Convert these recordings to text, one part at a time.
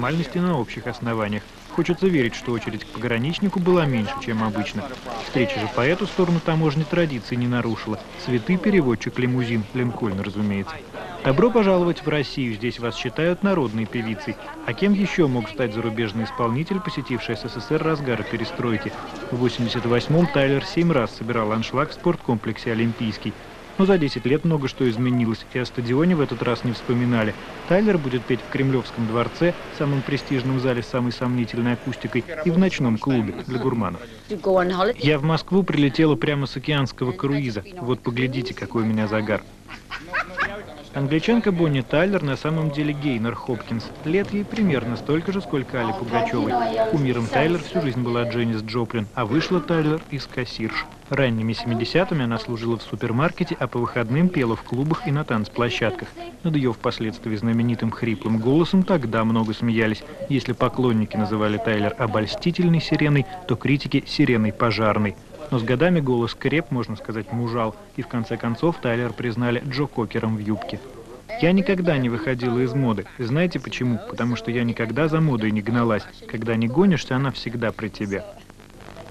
формальности на общих основаниях. Хочется верить, что очередь к пограничнику была меньше, чем обычно. Встреча же по эту сторону таможни традиции не нарушила. Цветы переводчик-лимузин, Линкольн, разумеется. Добро пожаловать в Россию, здесь вас считают народной певицей. А кем еще мог стать зарубежный исполнитель, посетивший СССР разгара перестройки? В 88-м Тайлер семь раз собирал аншлаг в спорткомплексе «Олимпийский». Но за 10 лет много что изменилось, и о стадионе в этот раз не вспоминали. Тайлер будет петь в Кремлевском дворце, самом престижном зале с самой сомнительной акустикой, и в ночном клубе для гурманов. Я в Москву прилетела прямо с океанского круиза. Вот поглядите, какой у меня загар. Англичанка Бонни Тайлер на самом деле Гейнер Хопкинс. Лет ей примерно столько же, сколько Али Пугачевой. Кумиром Тайлер всю жизнь была Дженнис Джоплин, а вышла Тайлер из кассирш. Ранними 70-ми она служила в супермаркете, а по выходным пела в клубах и на танцплощадках. Над ее впоследствии знаменитым хриплым голосом тогда много смеялись. Если поклонники называли Тайлер обольстительной сиреной, то критики – сиреной пожарной. Но с годами голос креп, можно сказать, мужал, и в конце концов Тайлер признали Джо Кокером в юбке. Я никогда не выходила из моды. Знаете почему? Потому что я никогда за модой не гналась. Когда не гонишься, она всегда при тебе.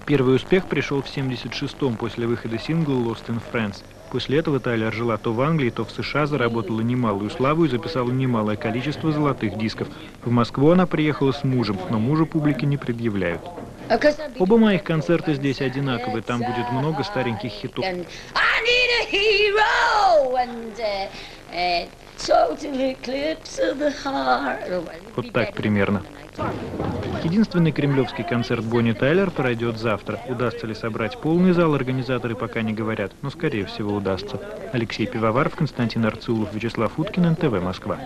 Первый успех пришел в 76-м после выхода сингла «Lost in Friends». После этого Тайлер жила то в Англии, то в США, заработала немалую славу и записала немалое количество золотых дисков. В Москву она приехала с мужем, но мужа публике не предъявляют. Оба моих концерта здесь одинаковые, там будет много стареньких хитов. Вот так примерно. Единственный кремлевский концерт Бонни Тайлер пройдет завтра. Удастся ли собрать полный зал, организаторы пока не говорят, но скорее всего удастся. Алексей Пивоваров, Константин Арцулов, Вячеслав Уткин, НТВ, Москва.